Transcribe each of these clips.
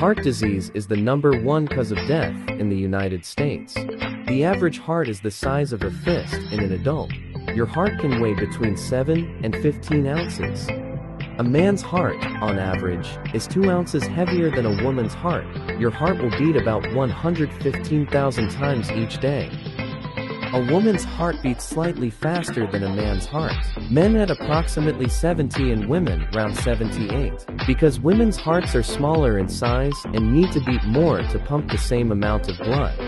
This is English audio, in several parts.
Heart disease is the number one cause of death in the United States. The average heart is the size of a fist in an adult. Your heart can weigh between 7 and 15 ounces. A man's heart, on average, is 2 ounces heavier than a woman's heart. Your heart will beat about 115,000 times each day. A woman's heart beats slightly faster than a man's heart. Men at approximately 70 and women around 78. Because women's hearts are smaller in size and need to beat more to pump the same amount of blood.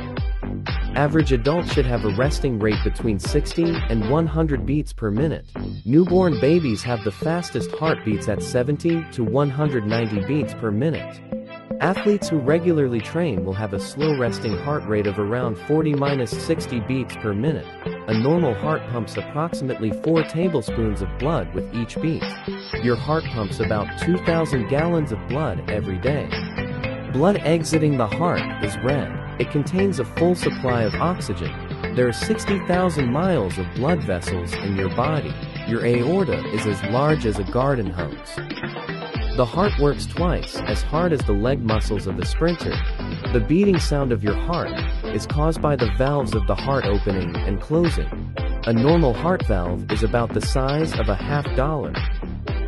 Average adults should have a resting rate between 60 and 100 beats per minute. Newborn babies have the fastest heartbeats at 70 to 190 beats per minute. Athletes who regularly train will have a slow resting heart rate of around 40-60 beats per minute. A normal heart pumps approximately 4 tablespoons of blood with each beat. Your heart pumps about 2,000 gallons of blood every day. Blood exiting the heart is red. It contains a full supply of oxygen. There are 60,000 miles of blood vessels in your body. Your aorta is as large as a garden hose. The heart works twice as hard as the leg muscles of the sprinter. The beating sound of your heart is caused by the valves of the heart opening and closing. A normal heart valve is about the size of a half dollar.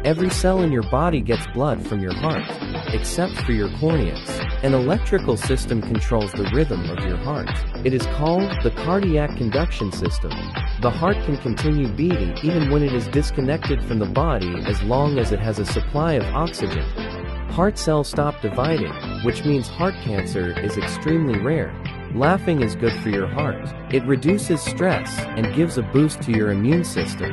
Every cell in your body gets blood from your heart, except for your corneas. An electrical system controls the rhythm of your heart. It is called the cardiac conduction system. The heart can continue beating even when it is disconnected from the body as long as it has a supply of oxygen. Heart cells stop dividing, which means heart cancer is extremely rare. Laughing is good for your heart. It reduces stress and gives a boost to your immune system.